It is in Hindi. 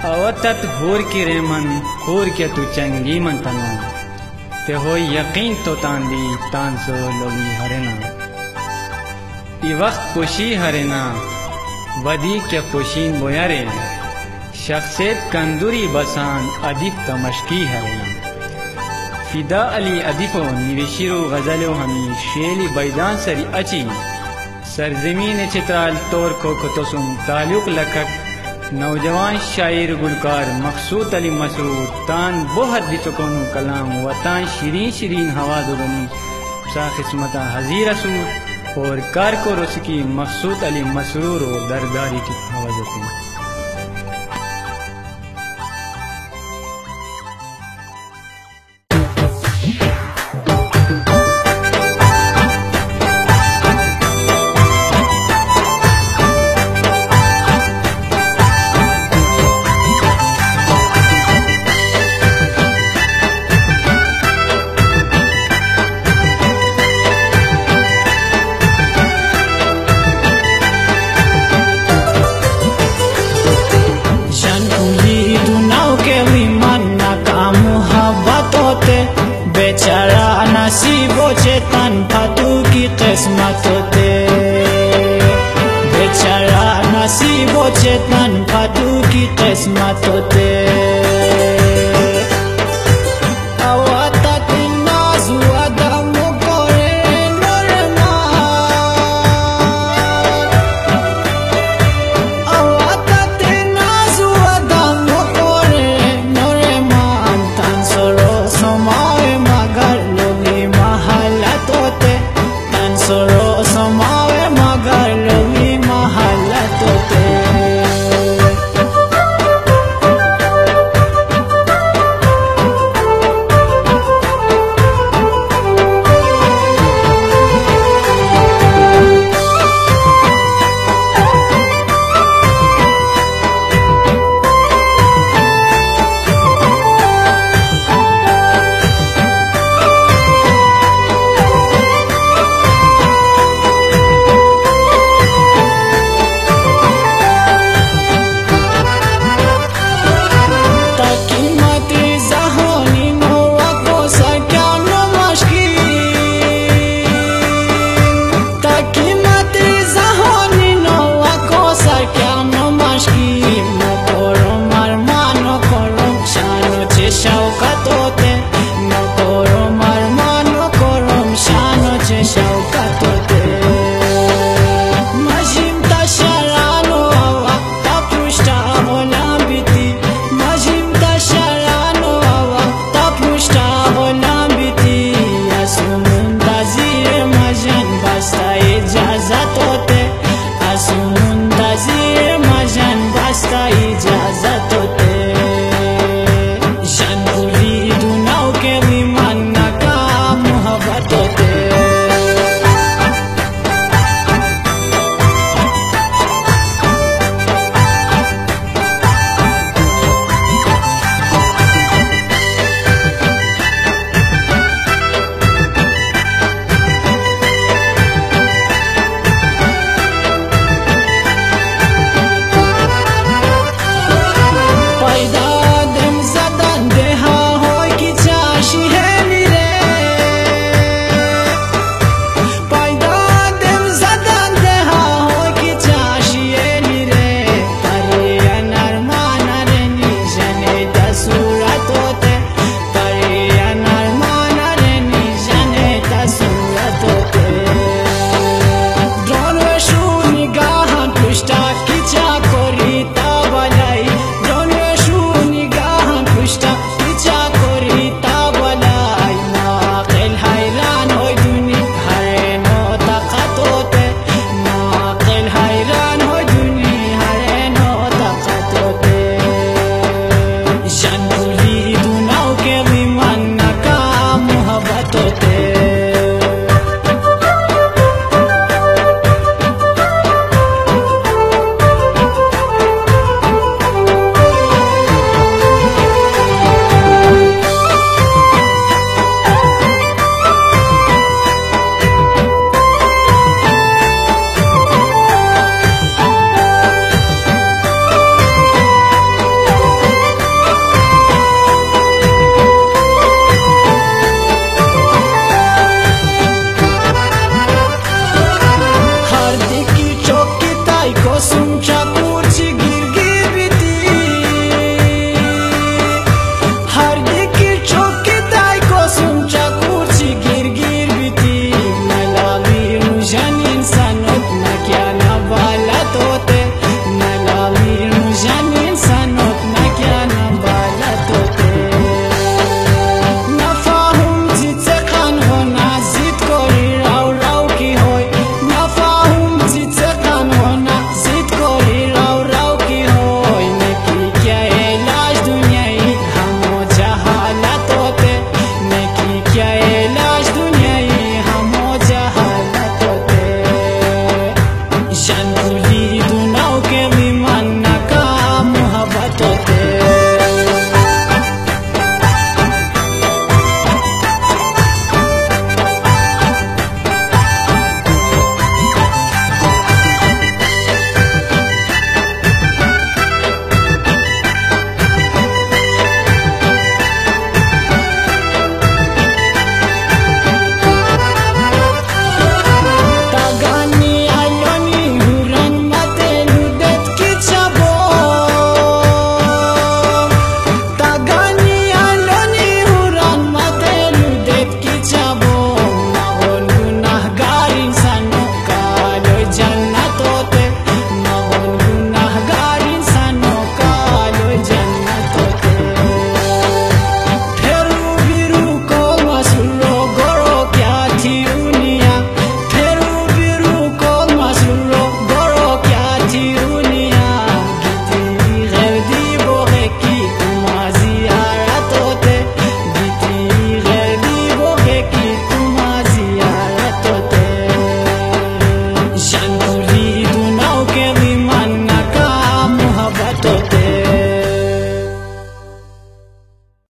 अवतत होर की रेमन होर के तू चंगी मन तनो। ते हो यकीन तो तांदी तान सो लोगी हरेना ई वक्त पुशी हरेना वदी के पुशीन बोयारे शख्सियत कंदूरी बसान अदीब तमशकी हरेना फिदा अली अदीफो निवेशिरो गजलो हमी, शेली बैदान सरी अची। सरजमीन चित्राल तोर को कुतुसुम ताल्लुक लखक नौजवान शायर गुलकार मकसूद अली मसरूर तान बहुत तो कलाम व तान शरीन शिरीन हवा दुगनी सा हजीर असूर और कार को रसकी मकसूद अली मसरूर और दरदारी की हवा दुगनी बेचारा नसीबो चेतन फातू की किस्मत होते बेचारा नसीबो चेतन फातू की किस्मत होते